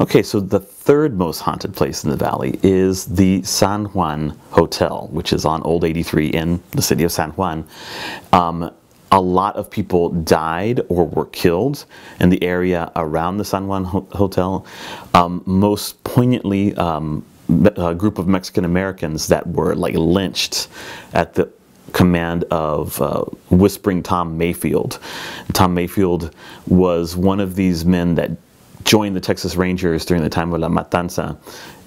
Okay, so the third most haunted place in the valley is the San Juan Hotel, which is on Old 83 in the city of San Juan. Um, a lot of people died or were killed in the area around the San Juan Ho- Hotel. Um, most poignantly, um, a group of Mexican Americans that were like lynched at the command of uh, Whispering Tom Mayfield. Tom Mayfield was one of these men that joined the Texas Rangers during the time of La Matanza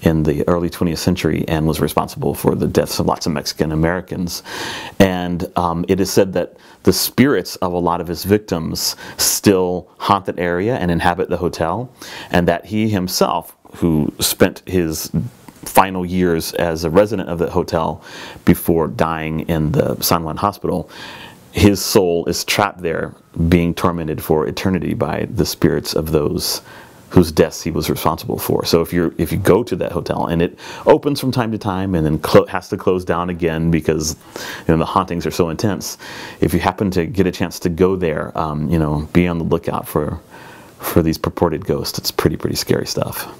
in the early 20th century and was responsible for the deaths of lots of Mexican Americans. And um, it is said that the spirits of a lot of his victims still haunt that area and inhabit the hotel, and that he himself, who spent his final years as a resident of the hotel before dying in the San Juan Hospital, his soul is trapped there, being tormented for eternity by the spirits of those whose deaths he was responsible for. So if you if you go to that hotel and it opens from time to time and then has to close down again because you know the hauntings are so intense, if you happen to get a chance to go there, um, you know, be on the lookout for for these purported ghosts. It's pretty pretty scary stuff.